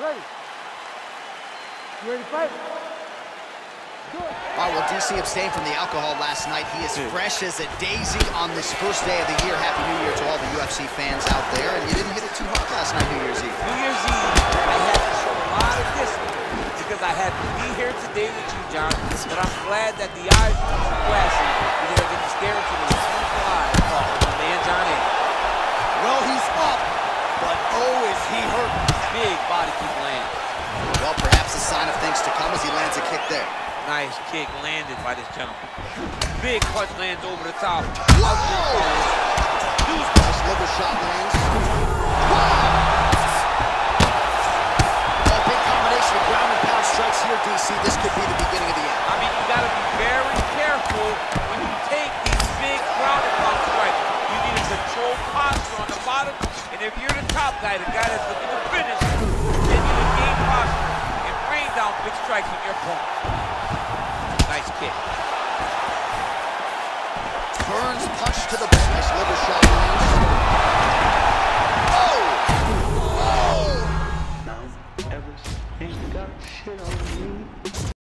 Ready. You ready to fight? All right, well, DC abstained from the alcohol last night. He is fresh as a daisy on this first day of the year. Happy New Year to all the UFC fans out there. And you didn't hit it too hard last night, New Year's Eve. New Year's Eve, I had to show a lot of discipline because I had to be here today with you, Jon. But I'm glad that the eyes were too glassy because I didn't stare into the beautiful eyes of my man Jon A. Well, he's up, but oh, is he hurt. Big body kick land. Well, perhaps a things to come as he lands a kick there. Nice kick landed by this gentleman. Big punch lands over the top. Whoa! Nice liver shot lands. Oh, big combination of ground and pound strikes here, DC. This could be the beginning of the end. I mean, you gotta be very careful when you take these big ground and pound strikes. You need a controlled posture on the bottom, and if you're the top guy, the guy that's looking to finish, strikes on your opponent. Nice kick. Burns punch to the bonus, liver shot. Oh! Oh! Now, ever since got shit on you.